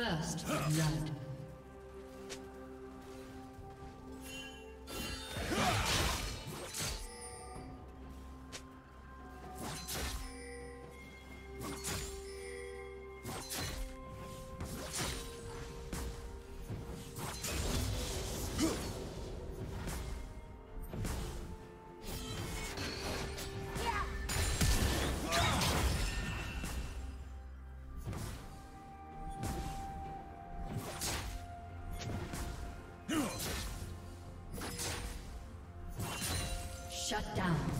First blood. Shut down.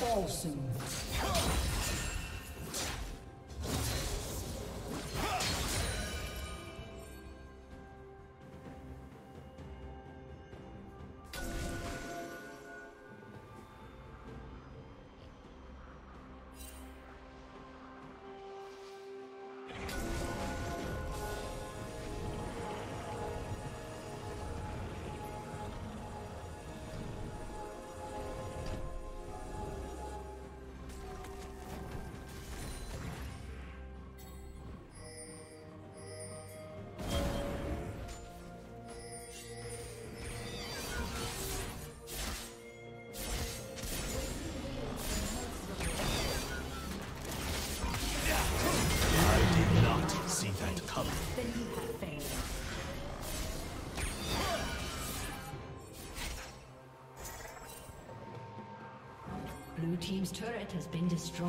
Fall soon. color. Then you have failed. Blue Team's turret has been destroyed.